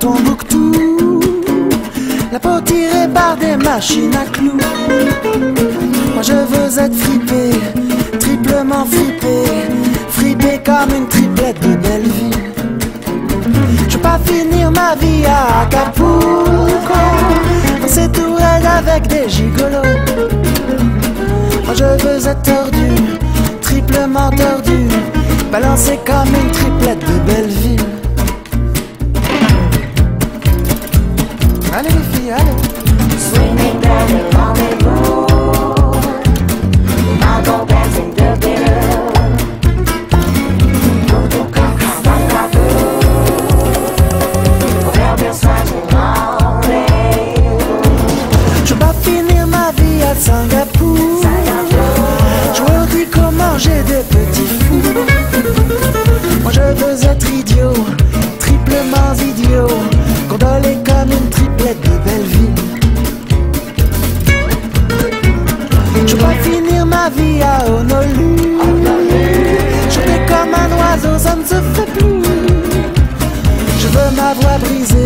Tombouctou. La peau tirée par des machines à clous. Moi je veux être fripé, triplement fripé, fripé comme une triplette de Belleville. Je veux pas finir ma vie à Acapulco, dans ces tourelles avec des gigolos. Moi je veux être tordu, triplement tordu, balancé comme une triplette de Belleville. Allez les filles, allez. Swinging down the lonely. I'll go dancing the bitter. Je pas finir ma vie à Singapour. Je veux dire comment j'ai des petits fous. Moi je veux être Je pas finir ma vie à Honolulu. Chanter comme un oiseau, ça ne se fait plus. Je veux ma voix brisée,